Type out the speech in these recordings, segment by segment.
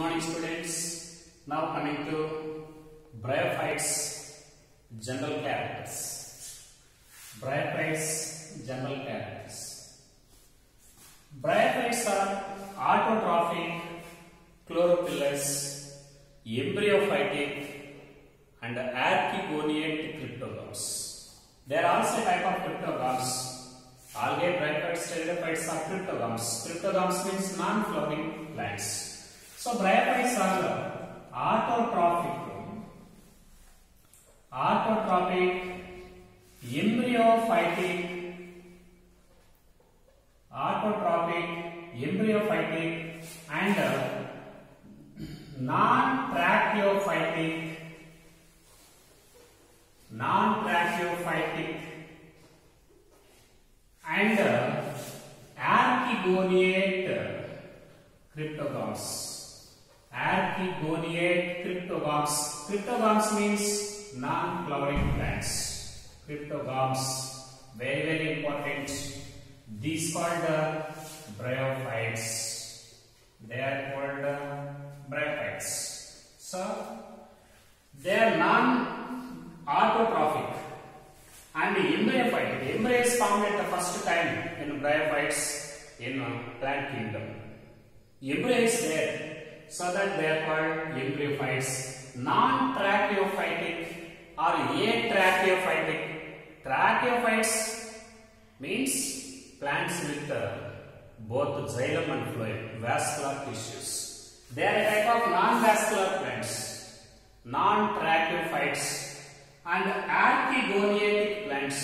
morning students. Now coming to bryophytes general characters. Bryophytes general characters. Bryophytes are autotrophic, chlorophyllous, embryophytic and archegoniate cryptogams. There are also a type of cryptogams. Algae, bryophytes, pteridophytes are cryptogams. Cryptogams means non-flowering plants. So bryophytes are autotrophic, autotrophic, embryophytic, autotrophic, embryophytic and uh, non-tracheophytic, non-tracheophytic and uh, archegoniate cryptogams. Archegoniate cryptogams. Cryptogams means non-flowering plants. Cryptogams, very very important. These called uh, bryophytes. They are called uh, bryophytes. So they are non-autotrophic and embryophytic. Embryo is found at the first time in bryophytes in uh, plant kingdom. Embryo is there, so that they are called embryophytes. Non-tracheophytic or atracheophytic. Tracheophytes means plants with uh, both xylem and phloem, vascular tissues. They are a type of non-vascular plants, non-tracheophytes and archegoniatic plants.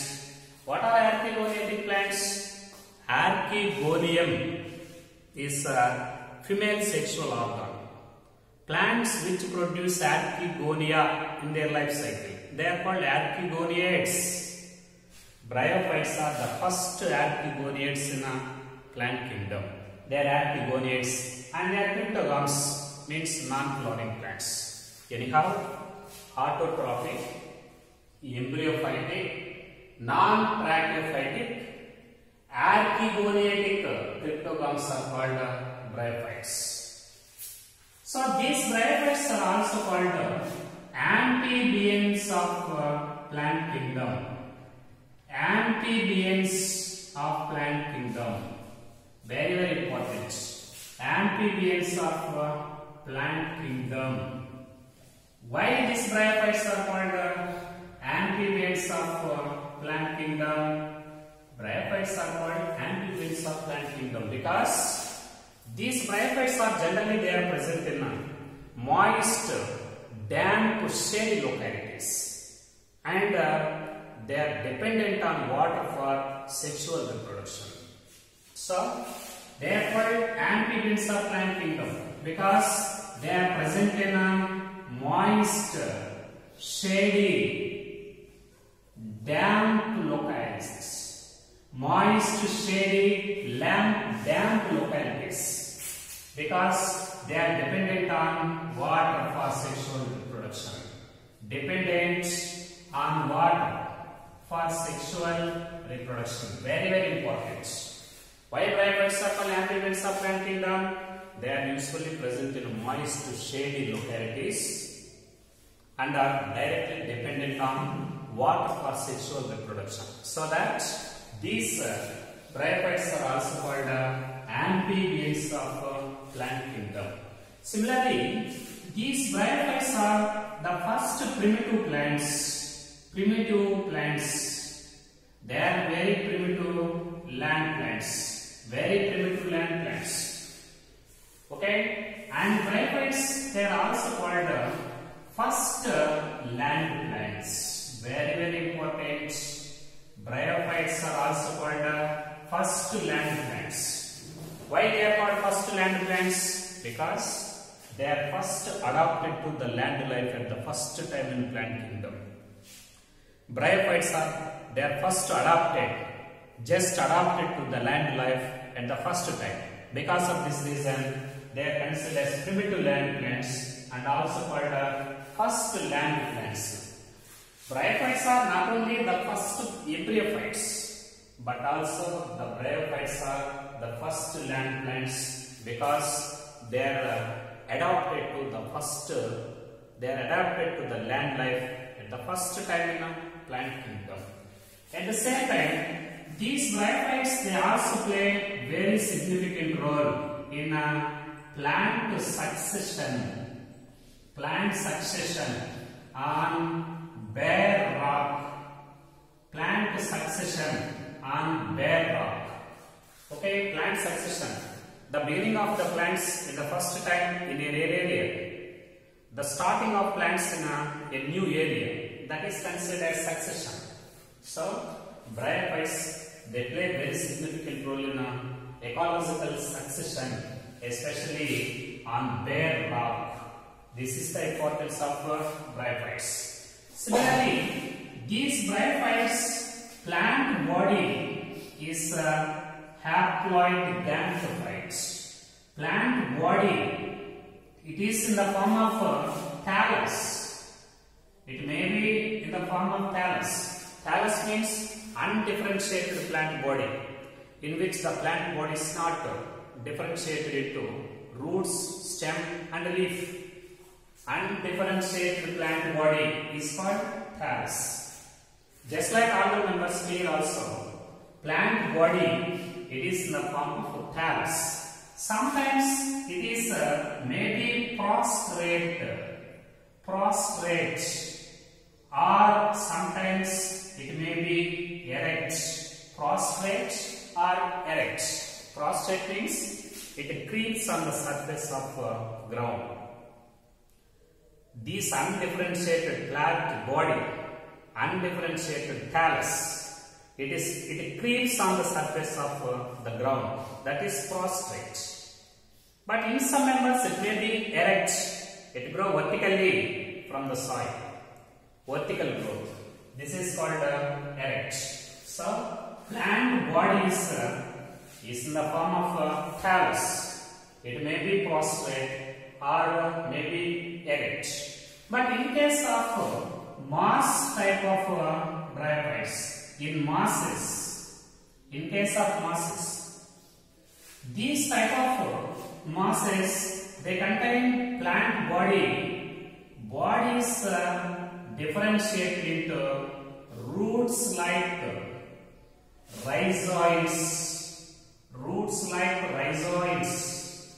What are archegoniatic plants? Archegonium is a female sexual organ. Plants which produce archegonia in their life cycle. They are called archegoniates. Bryophytes are the first archegoniates in a plant kingdom. They are archegoniates and they are cryptogams means non-flowering plants. Anyhow, autotrophic, embryophytic, non-tracheophytic, archegoniatic cryptogams are called bryophytes. So these bryophytes are also called amphibians of uh, plant kingdom. Amphibians of plant kingdom. Very very important. Amphibians of uh, plant kingdom. Why these bryophytes are called uh, amphibians of uh, plant kingdom? Bryophytes are called amphibians of plant kingdom because these bryophytes are generally they are present in moist, damp, shady localities and uh, they are dependent on water for sexual reproduction. So are called amphibians of plant kingdom because they are present in a moist, shady, damp localities. Moist, shady, damp localities because they are dependent on water for sexual reproduction. Dependent on water for sexual reproduction. Very, very important. Why are called amphibians of plant kingdom? They are usually present in moist, shady localities and are directly dependent on water for sexual reproduction. So that these uh, bryophytes are also called uh, amphibians of uh, plant kingdom. Similarly, these bryophytes are the first primitive plants. Primitive plants. They are very primitive land plants. Very primitive land plants. Okay, and bryophytes they are also called uh, first uh, land plants. Very very important. Bryophytes are also called uh, first land plants. Why they are called first land plants? Because they are first adapted to the land life at the first time in plant kingdom. Bryophytes are they are first adapted, just adapted to the land life at the first time. Because of this reason, they are considered as primitive land plants and also called uh, first land plants. Bryophytes are not only the first embryophytes, but also the bryophytes are the first land plants because they are uh, adapted to the first, they are adapted to the land life at the first time in a plant kingdom. At the same time, these bryophytes they also play very significant role in a plant succession, plant succession on bare rock, plant succession on bare rock. Okay, plant succession. The beginning of the plants in the first time in an area, the starting of plants in a, a new area, that is considered succession. So, bryophytes, they play very significant role in a ecological succession, especially on bare rock. This is the importance of bryophytes. Similarly, these bryophytes plant body is uh, haploid gametophytes. Plant body, it is in the form of uh, thallus. It may be in the form of thallus. Thallus means undifferentiated plant body, in which the plant body is not differentiated into roots, stem and leaf. Undifferentiated plant body is called thallus. Just like the members here also, plant body it is in the form of thallus. Sometimes it is uh, maybe prostrate, prostrate, or sometimes it may be erect, prostrate or erect. Prostrate means it creeps on the surface of uh, ground. This undifferentiated plant body, undifferentiated thallus, it is it creeps on the surface of uh, the ground. That is prostrate. But in some members it may be erect. It grow vertically from the soil. Vertical growth. This is called uh, erect. So plant body is, uh, is in the form of a thallus. It may be prostrate or uh, may be erect. But in case of uh, moss type of uh, bryophytes, in mosses, in case of masses, these type of masses, they contain plant body. Bodies uh, differentiate into roots like rhizoids, roots like rhizoids,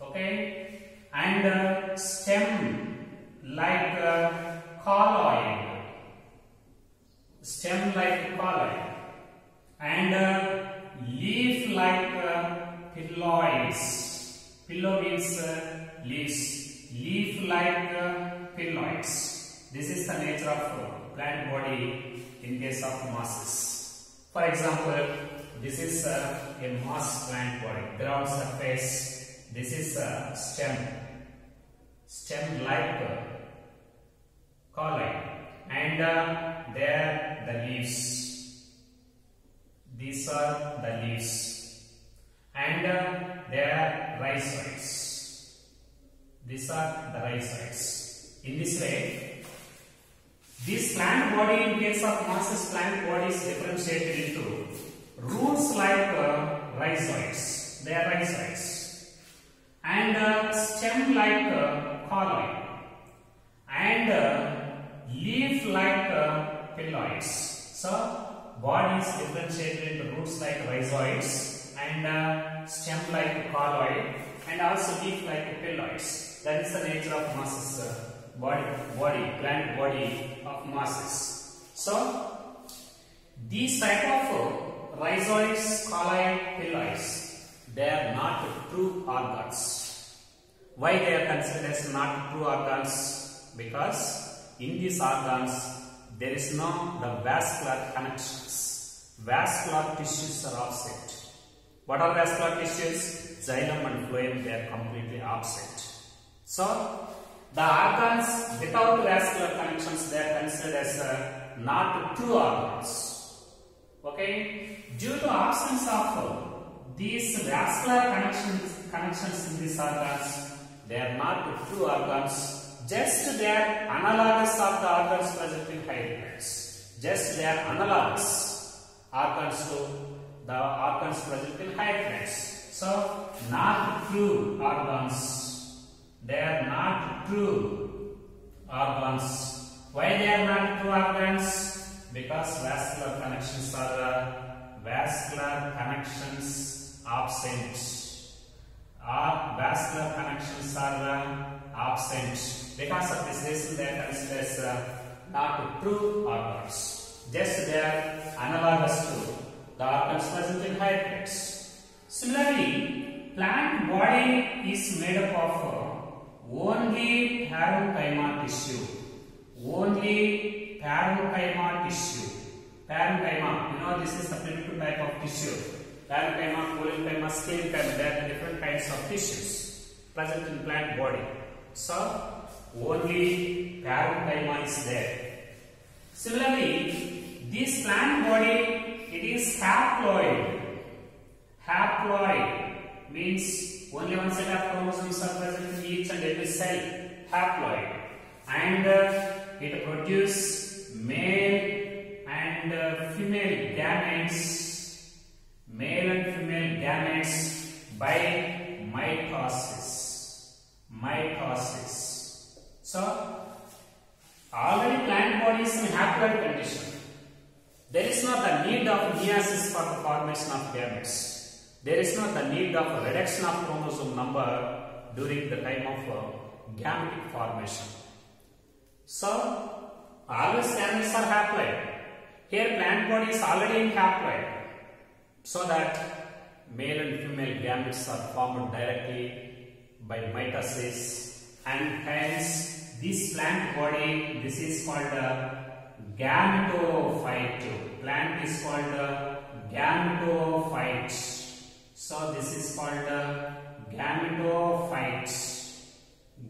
okay, and uh, stem like uh, cauloid, stem like cauloid, and uh, leaf like uh, phylloids. Phyllo means uh, leaves, leaf like uh, phylloids. This is the nature of uh, plant body in case of mosses. For example, this is uh, a moss plant body, ground surface. This is a stem, stem like uh, cauloid, and uh, there the leaves. These are the leaves, and uh, there rhizoids. These are the rhizoids. In this way, this plant body in case of mosses plant body is differentiated into roots like uh, rhizoids. They are rhizoids. And uh, stem like uh. And uh, leaf like uh. So, body is differentiated into roots like rhizoids and uh, stem like cauloid and also leaf like phylloids. That is the nature of mosses. Uh, body, body, plant body of mosses. So, these type of rhizoids, cauloid, phylloids, they are not true organs. Why they are considered as not true organs? Because in these organs there is no the vascular connections. Vascular tissues are absent. What are vascular tissues? Xylem and phloem they are completely absent. So the organs without vascular connections they are considered as uh, not true organs. Okay, due to absence of uh, these vascular connections, connections in these organs, they are not true organs just their analogues of the organs present in hybrids. Just their analogues organs to the organs present in hybrids. So, not true organs. They are not true organs. Why they are not true organs? Because vascular connections are the vascular connections absent. Or vascular connections are the absent. Because of this reason they are considered as uh, not true organs. Just they are analogous to the organs present in plates. Similarly, plant body is made up of uh, only parenchyma tissue. Only parenchyma tissue. Parenchyma, you know this is the primitive type of tissue. Parenchyma, collenchyma, sclerenchyma, there are different kinds of tissues present in plant body. So, only parenchyma is there. Similarly, this plant body, it is haploid. Haploid means only one set of chromosomes are present in each and every cell. Haploid. And uh, it produces male and uh, female gametes. Male and female gametes by mitosis. Mitosis. So, already plant body is in haploid condition. There is not the need of meiosis for the formation of gametes. There is not the need of reduction of chromosome number during the time of uh, gametic formation. So, always gametes are haploid. Here plant body is already in haploid. So that male and female gametes are formed directly by mitosis and hence this plant body, this is called a gametophyte. Plant is called a gametophyte. So this is called a gametophyte.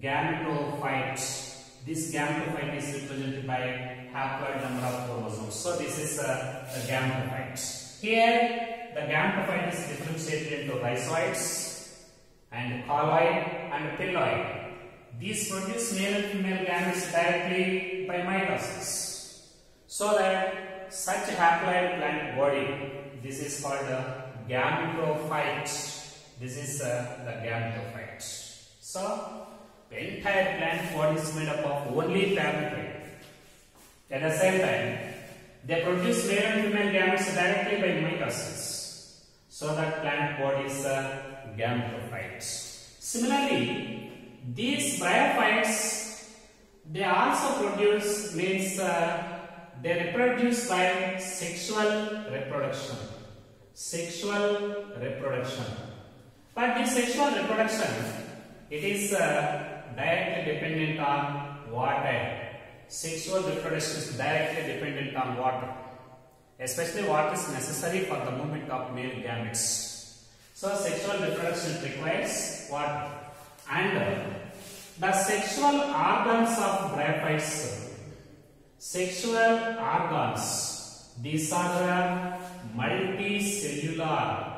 Gametophyte. This gametophyte is represented by haploid number of chromosomes. So this is uh, a, a gametophyte. Here the gametophyte is differentiated into rhizoids and cauloid and phylloid. These produce male and female gametes directly by mitosis. So that such haploid plant body, this is called a gametophyte. This is uh, the gametophyte. So, the entire plant body is made up of only gametophyte. At the same time, they produce male and female gametes directly by mitosis. So that plant body is a gametophyte. Similarly, these bryophytes, they also produce means uh, they reproduce by sexual reproduction. Sexual reproduction. But this sexual reproduction, it is uh, directly dependent on water. Sexual reproduction is directly dependent on water. Especially what is necessary for the movement of male gametes. So sexual reproduction requires water. And the sexual organs of bryophytes, sexual organs, these are multicellular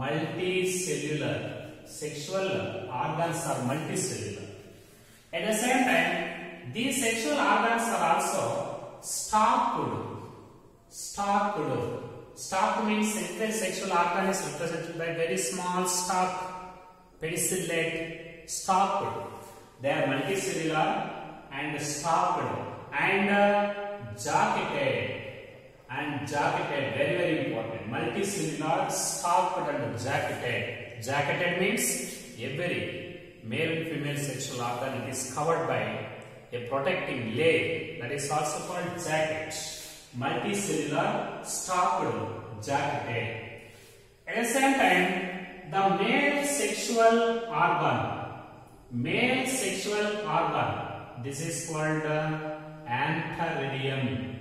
multicellular sexual organs are multicellular at the same time these sexual organs are also stalked stalked stalk means entire sexual organ is represented by very small stalk pedicellate stalked they are multicellular and stalked and uh, jacketed and jacketed very very important. Multicellular stalked and jacketed jacketed means every male and female sexual organ it is covered by a protecting layer that is also called jacket. Multicellular stalked jacketed at the same time the male sexual organ male sexual organ this is called uh, antheridium.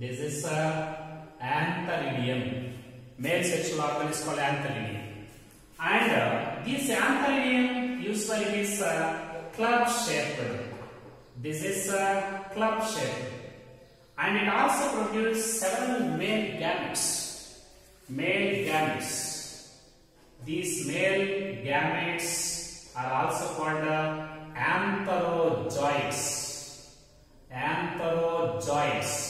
This is uh, antheridium. Male sexual organ is called antheridium. And uh, this antheridium usually is uh, club shaped. This is uh, club shaped. And it also produces several male gametes. Male gametes. These male gametes are also called uh, antherozoids. Antherozoids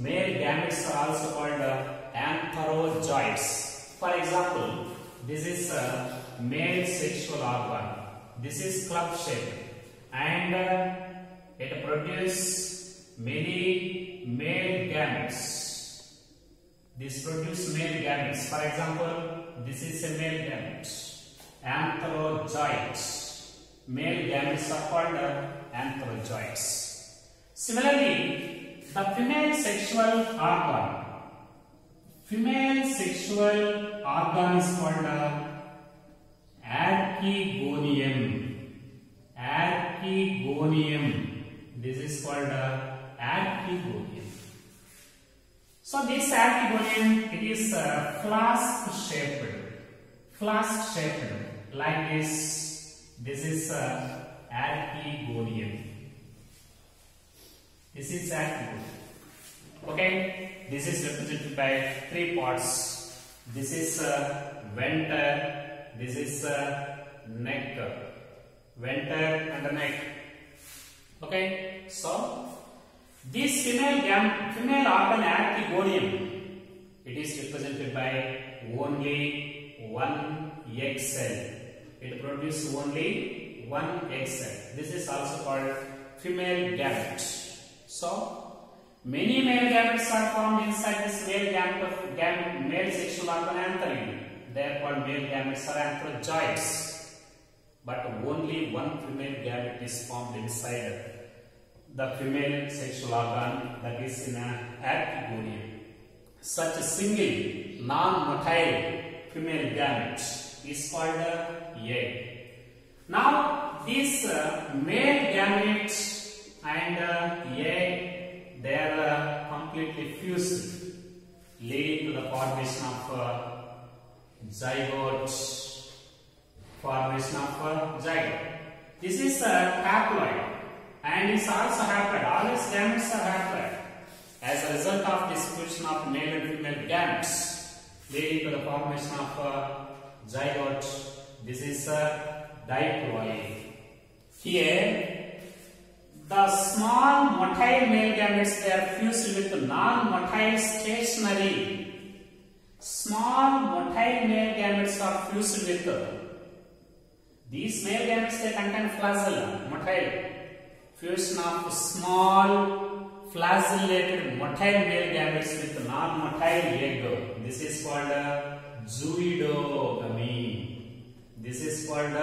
male gametes are also called uh, antherozoids. For example, this is a male sexual organ. This is club shape and uh, it produces many male gametes. This produces male gametes. For example, this is a male gamete. Antherozoites. Male gametes are called antherozoites. Similarly, the female sexual organ. Female sexual organ is called archegonium. Archegonium. This is called archegonium. So this archegonium, it is uh, flask shaped. Flask shaped like this. This is uh, archegonium. This is an archegonium. Okay, this is represented by three parts. This is uh, venter, this is uh, neck, venter and the neck. Okay, so this female gam female organ archegonium, it is represented by only one egg cell. It produces only one egg cell. This is also called female gamete. So Many male gametes are formed inside this male gamete of gam male sexual organ antherium. They are called male gametes or antherozoites. But only one female gamete is formed inside the female sexual organ that is in a archegonium. Such a single non-motile female gamete is called a egg. Now these uh, male gametes and uh, they are uh, completely fused leading to the formation of uh, zygote formation of uh, zygote. This is uh, haploid and it's also haploid. All these gametes are haploid. As a result of fusion of male and female gametes leading to the formation of uh, zygote this is uh, diploid. Here small motile male gametes they are fused with non-motile stationary. Small motile male gametes are fused with these male gametes they contain flagella, motile. Fusion of small flagellated motile male gametes with non-motile egg. This is called zooidogamy. This is called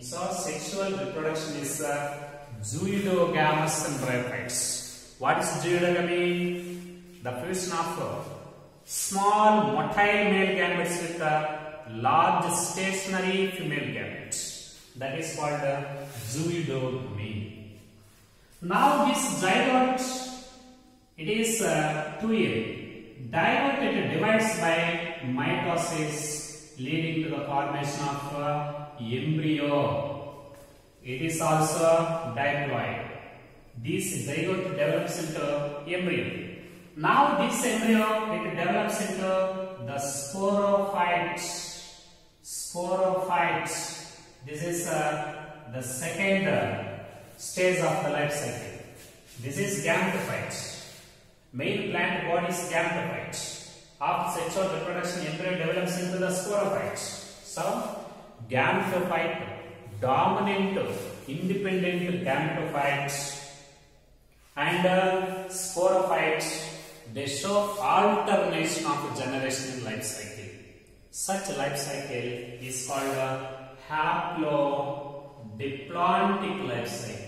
So sexual reproduction is uh, zooidogamous and. What is zooidogamy? The fusion of uh, small motile male gametes with a large stationary female gamete. That is called uh, zooidogamy. Now this zygote, it is uh, two-year. Zygote it divides by mitosis leading to the formation of uh, embryo. It is also diploid. This zygote develops into embryo. Now this embryo it develops into the sporophyte. Sporophyte. This is uh, the second uh, stage of the life cycle. This is gametophyte. Male plant body is gametophyte. After sexual reproduction, embryo develops into the sporophyte. So, gametophyte, dominant, independent gametophytes and uh, sporophytes, they show alternation of generation in life cycle. Such life cycle is called a haplodiploidic life cycle.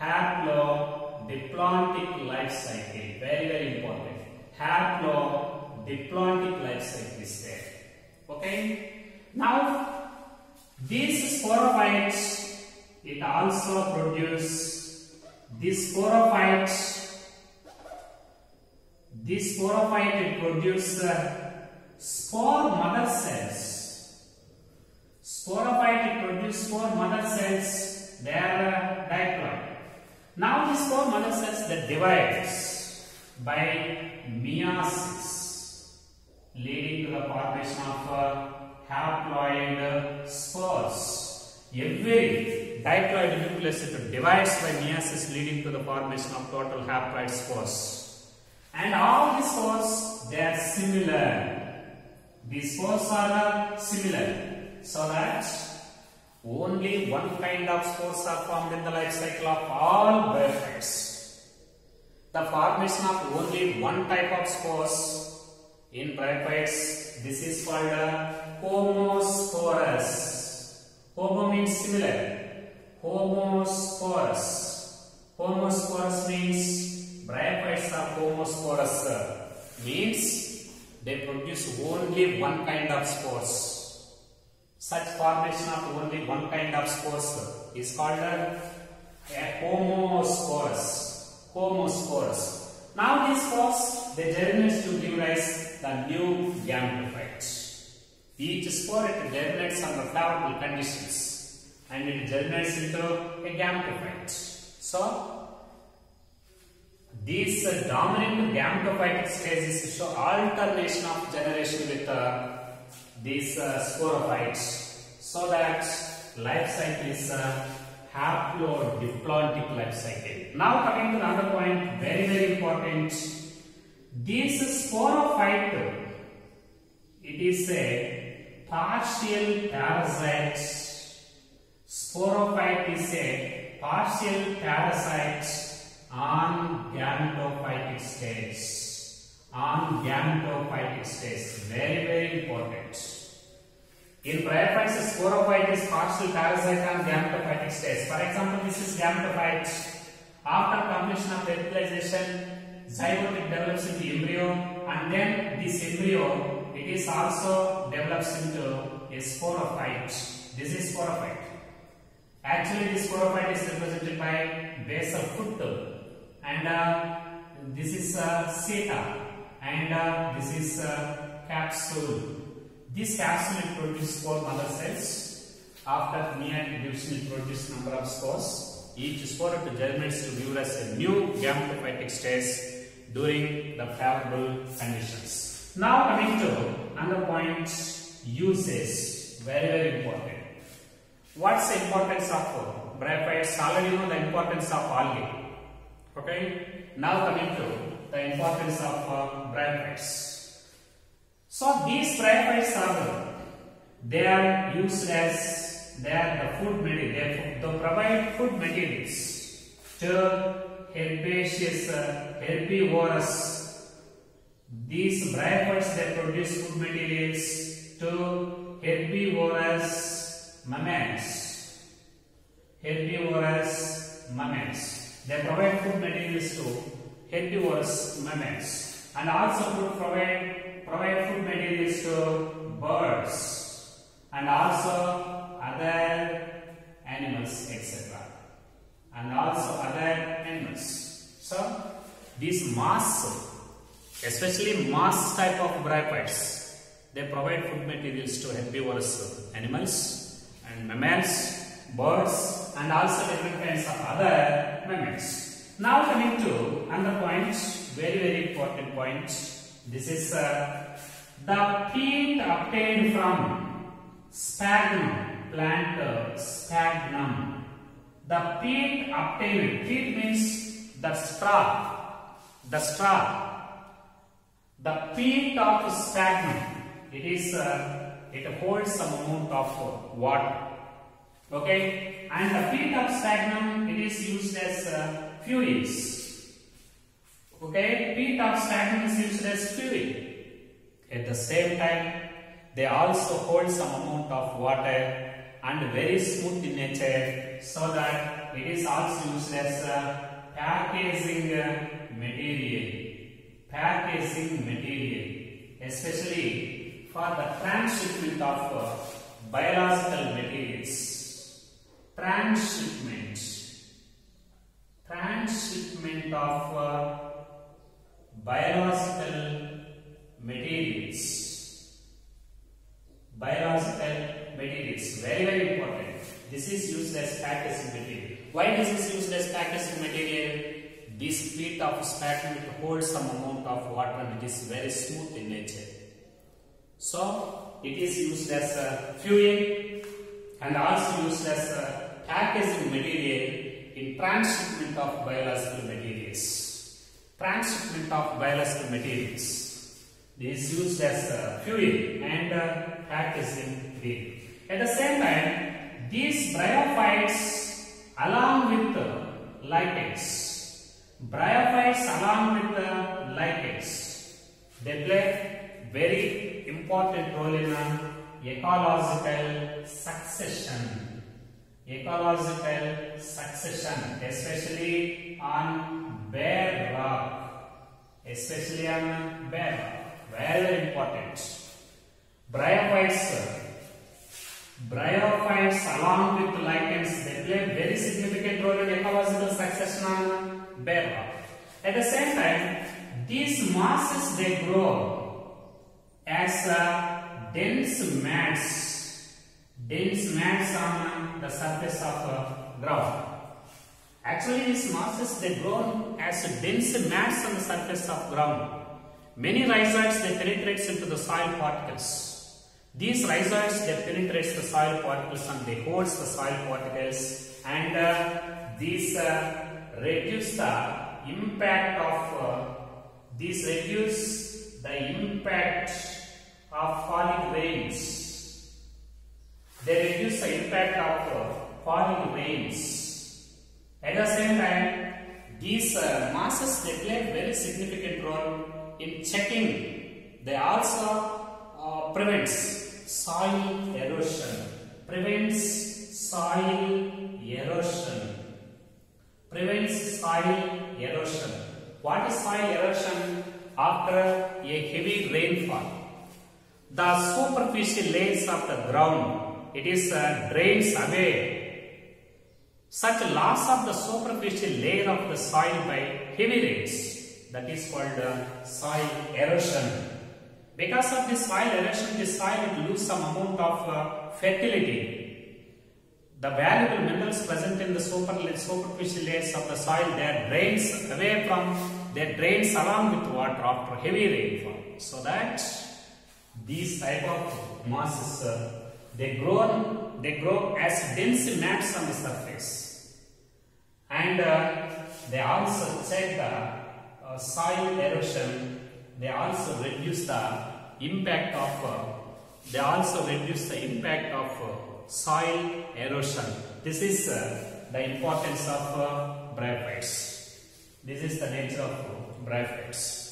Haplodiploidic life cycle, very very important. Haplodiploidic life cycle is there. Okay. Now, these sporophytes, it also produce these sporophytes, this sporophyte it produce uh, spore mother cells. Sporophyte it produce spore mother cells, they are uh, diploid. Now these spore mother cells that divides by meiosis leading to the formation of uh, haploid spores. Every diploid nucleus it divides by meiosis leading to the formation of total haploid spores. And all these spores they are similar. These spores are uh, similar so that only one kind of spores are formed in the life cycle of all. The the formation of only one type of spores in bryophytes. This is called a homosporous. Homo means similar. Homosporous. Homosporous means bryophytes are homosporous. Means they produce only one kind of spores. Such formation of only one kind of spores is called a, a homosporous. Homosporous. Now these spores they germinate to give rise the new gametophyte. Each spore it germinates under favorable conditions and it germinates into a gametophyte. So these uh, dominant gametophytic stages show alternation of generation with uh, these uh, sporophytes so that life cycle is uh, haplodiplontic life cycle. Now coming to another point, very very important. This sporophyte, it is a partial parasite. Sporophyte is a partial parasite on gametophytic stage. On gametophytic stage. Very, very important. In bryophytes, sporophyte is partial parasite on gametophytic stage. For example, this is gametophyte. After completion of fertilization, zygote develops into embryo and then this embryo, it is also develops into a sporophyte. This is sporophyte. Actually, this sporophyte is represented by basal foot and uh, this is uh, seta and uh, this is uh, capsule. This capsule will produce spore mother cells. After meiotic division, it produces number of spores. Each spore it germinates to give us a new gametophytic stage during the favorable conditions. Now coming to another point, uses. Very very important. What's the importance of bryophytes? Already know the importance of algae. Okay. Now coming to the importance of uh. So these bryophytes are they are used as they are the food material. They, they provide food materials to herbaceous uh, herbivorous. These bryophytes they produce food materials to herbivorous mammals. Herbivorous mammals. They provide food materials to herbivorous mammals and also provide provide food materials to birds and also other animals etc. and also other animals. So these mass, especially mass type of bryophytes, they provide food materials to herbivorous animals and mammals, birds and also different kinds of other mammals. Now coming to another point, very very important point. This is uh, the peat obtained from sphagnum plant uh, sphagnum. The peat obtained, peat means the straw, the straw. The peat of sphagnum, it is, uh, it holds some amount of water. Okay, and the peat of sphagnum, it is used as uh, fuels. Okay, peat of sphagnum is used as fuel. At the same time, they also hold some amount of water and very smooth in nature so that it is also used as a packaging material. Packaging material, especially for the transshipment of uh, biological materials. Transshipment. Transshipment of uh, biological materials. Biological materials. Very, very. This is used as packaging material. Why this is used as packaging material? This peat of sphagnum holds some amount of water and it is very smooth in nature. So, it is used as a uh, fuel and also used as a uh, packaging material in transshipment of biological materials. Transshipment of biological materials. This is used as a uh, fuel and uh, packaging material. At the same time, these bryophytes along with the lichens, Bryophytes along with the lichens, they play very important role in ecological succession. Ecological succession, especially on bare rock, especially on bare rock, very important. Bryophytes, bryophytes along with lichens, they play very significant role in ecological succession on bare rock. At the same time, these mosses they grow as uh, dense mats, dense mats on the surface of uh, ground. Actually, these mosses they grow as dense mats on the surface of ground. Many rhizoids they penetrate into the soil particles. These rhizoids they penetrate the soil particles and they holds the soil particles and uh, these uh, reduce the impact of uh, these reduce the impact of falling rains. They reduce the impact of uh, falling rains. At the same time, these uh, masses they play a very significant role in checking. They also uh, prevents soil erosion. Prevents soil erosion. Prevents soil erosion. What is soil erosion? After a heavy rainfall, the superficial layers of the ground, it is uh, drains away. Such loss of the superficial layer of the soil by heavy rains, that is called uh, soil erosion. Because of this soil erosion, the soil will lose some amount of uh, fertility. The valuable minerals present in the super, superficial layers of the soil, they drains away from, they drains along with water after heavy rainfall. So that these type of mosses, uh, they grow, they grow as dense mats on the surface. And uh, they also check the uh, soil erosion. They also reduce the impact of, uh, they also reduce the impact of uh, soil erosion. This is uh, the importance of uh, bryophytes. This is the nature of bryophytes.